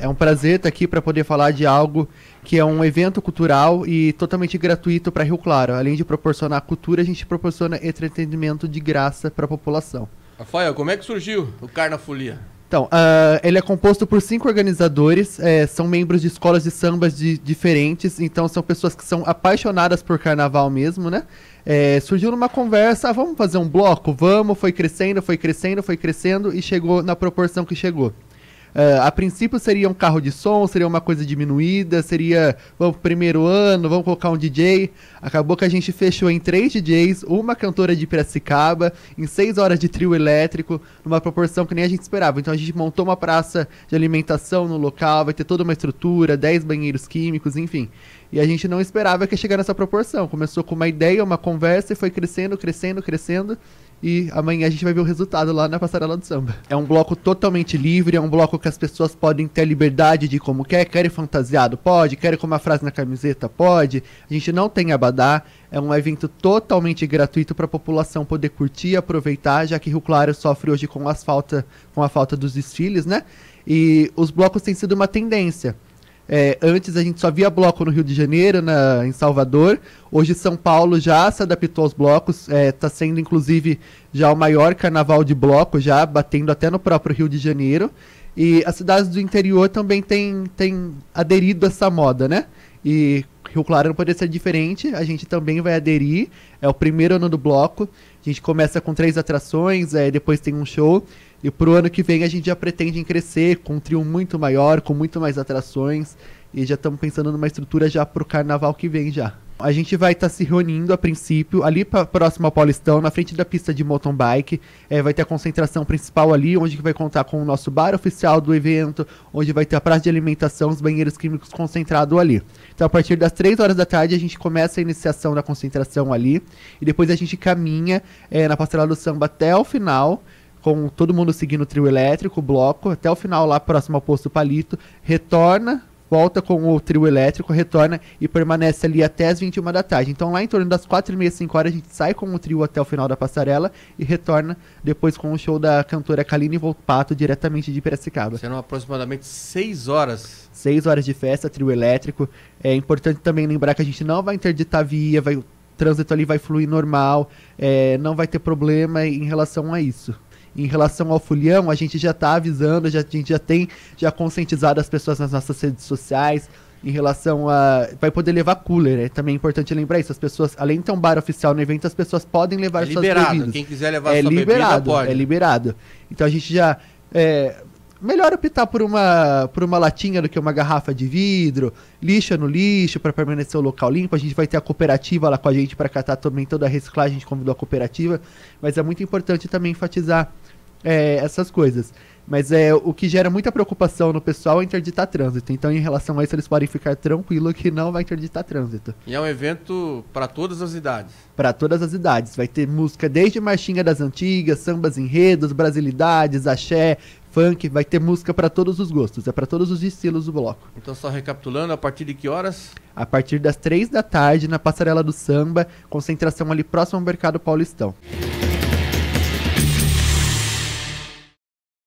É um prazer estar aqui para poder falar de algo que é um evento cultural e totalmente gratuito para Rio Claro. Além de proporcionar cultura, a gente proporciona entretenimento de graça para a população. Rafael, como é que surgiu o Carnafolia? Então, uh, ele é composto por cinco organizadores, é, são membros de escolas de sambas de, diferentes, então são pessoas que são apaixonadas por carnaval mesmo, né? É, surgiu numa conversa, ah, vamos fazer um bloco? Vamos, foi crescendo, foi crescendo, foi crescendo e chegou na proporção que chegou. Uh, a princípio seria um carro de som, seria uma coisa diminuída, seria, vamos, primeiro ano, vamos colocar um DJ. Acabou que a gente fechou em três DJs, uma cantora de Piracicaba, em seis horas de trio elétrico, numa proporção que nem a gente esperava. Então a gente montou uma praça de alimentação no local, vai ter toda uma estrutura, dez banheiros químicos, enfim. E a gente não esperava que ia chegar nessa proporção. Começou com uma ideia, uma conversa e foi crescendo, crescendo, crescendo e amanhã a gente vai ver o resultado lá na Passarela do Samba. É um bloco totalmente livre, é um bloco que as pessoas podem ter liberdade de como quer, querem fantasiado, pode, querem com uma frase na camiseta, pode. A gente não tem abadá, é um evento totalmente gratuito para a população poder curtir e aproveitar, já que Rio Claro sofre hoje com, as falta, com a falta dos desfiles, né? E os blocos têm sido uma tendência. É, antes a gente só via bloco no Rio de Janeiro, na, em Salvador. Hoje São Paulo já se adaptou aos blocos. Está é, tá sendo inclusive já o maior carnaval de bloco, já batendo até no próprio Rio de Janeiro. E as cidades do interior também têm, aderido a essa moda, né? E Rio Claro não poderia ser diferente. A gente também vai aderir. É o primeiro ano do bloco. A gente começa com três atrações, é, depois tem um show. E pro ano que vem a gente já pretende crescer com um trio muito maior, com muito mais atrações. E já estamos pensando numa estrutura já pro carnaval que vem já. A gente vai estar tá se reunindo a princípio ali próximo ao Paulistão, na frente da pista de mountain bike. É, vai ter a concentração principal ali, onde vai contar com o nosso bar oficial do evento, onde vai ter a praça de alimentação, os banheiros químicos concentrados ali. Então, a partir das 3 horas da tarde, a gente começa a iniciação da concentração ali. E depois a gente caminha é, na passarela do samba até o final com todo mundo seguindo o trio elétrico, o bloco, até o final lá próximo ao posto Palito, retorna, volta com o trio elétrico, retorna e permanece ali até as 21 da tarde. Então lá em torno das 4 e meia, 5 horas a gente sai com o trio até o final da passarela e retorna depois com o show da cantora Kaline Volpato diretamente de Piracicaba. Serão aproximadamente 6 horas. 6 horas de festa, trio elétrico. É importante também lembrar que a gente não vai interditar via, vai, o trânsito ali vai fluir normal, é, não vai ter problema em relação a isso em relação ao folião, a gente já está avisando, já, a gente já tem já conscientizado as pessoas nas nossas redes sociais em relação a. Vai poder levar cooler, é também importante lembrar isso. As pessoas, além de ter um bar oficial no evento, as pessoas podem levar é suas liberado. bebidas. Quem quiser levar é sua liberado, bebida pode. É liberado. Então a gente já. É, melhor optar por uma, por uma latinha do que uma garrafa de vidro, lixa no lixo para permanecer o local limpo. A gente vai ter a cooperativa lá com a gente para catar também toda a reciclagem, a gente convidou a cooperativa, mas é muito importante também enfatizar é, essas coisas. Mas é o que gera muita preocupação no pessoal é interditar trânsito. Então, em relação a isso, eles podem ficar tranquilos que não vai interditar trânsito. E é um evento para todas as idades. Para todas as idades. Vai ter música desde marchinha das antigas, sambas enredos, brasilidades, axé, funk, vai ter música para todos os gostos, é para todos os estilos do bloco. Então, só recapitulando, a partir de que horas? A partir das três da tarde, na Passarela do Samba, concentração ali próximo ao Mercado Paulistão.